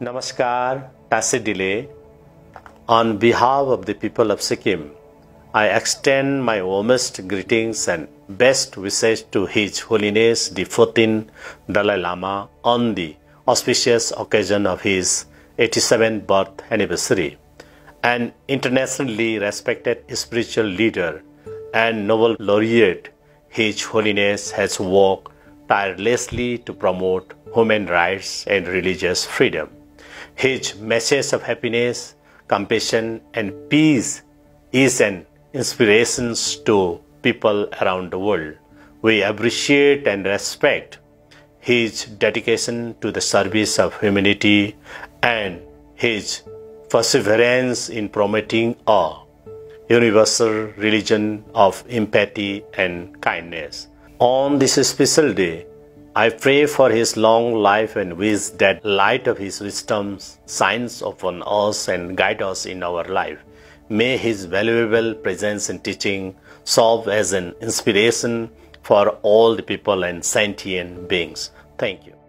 Namaskar, Tashi Delek. On behalf of the people of Sikkim, I extend my warmest greetings and best wishes to His Holiness the 14th Dalai Lama on the auspicious occasion of his 87th birth anniversary. An internationally respected spiritual leader and Nobel laureate, His Holiness has worked tirelessly to promote human rights and religious freedom. His message of happiness, compassion, and peace is an inspiration to people around the world. We appreciate and respect his dedication to the service of humanity and his perseverance in promoting a universal religion of empathy and kindness. On this special day, I pray for his long life and wish that light of his wisdom shines upon us and guide us in our life. May his valuable presence and teaching serve as an inspiration for all the people and sentient beings. Thank you.